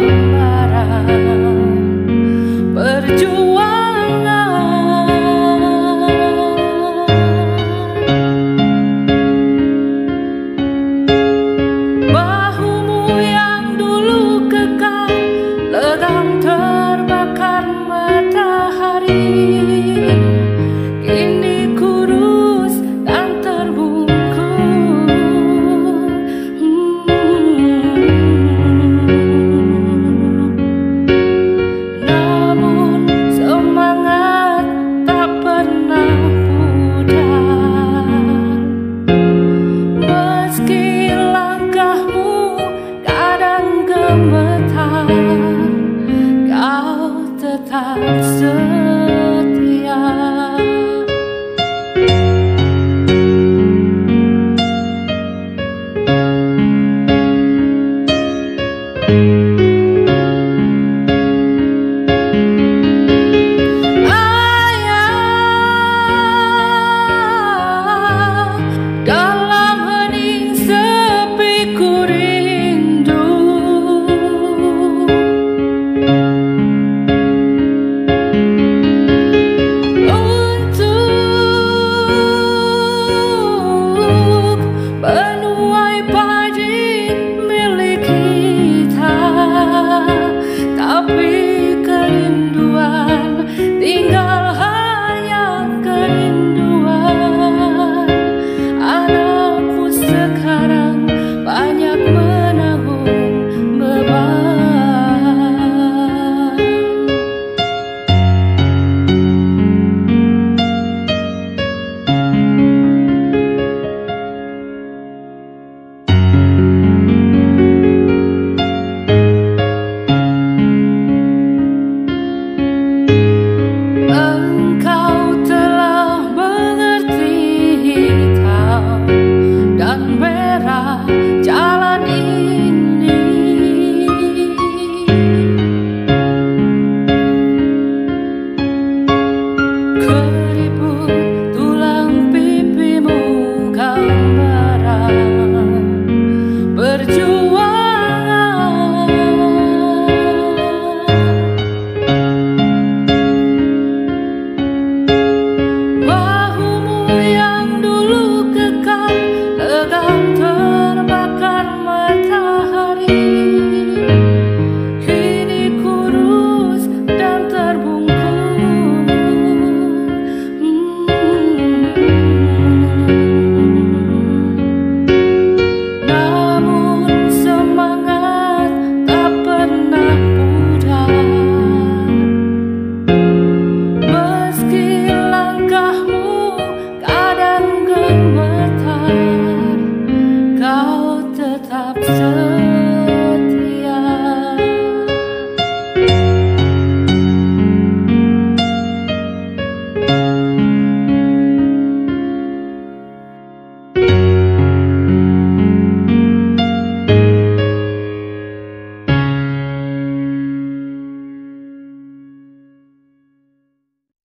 marah perjuangan without sun. love.